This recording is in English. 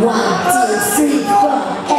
One, two, three, four,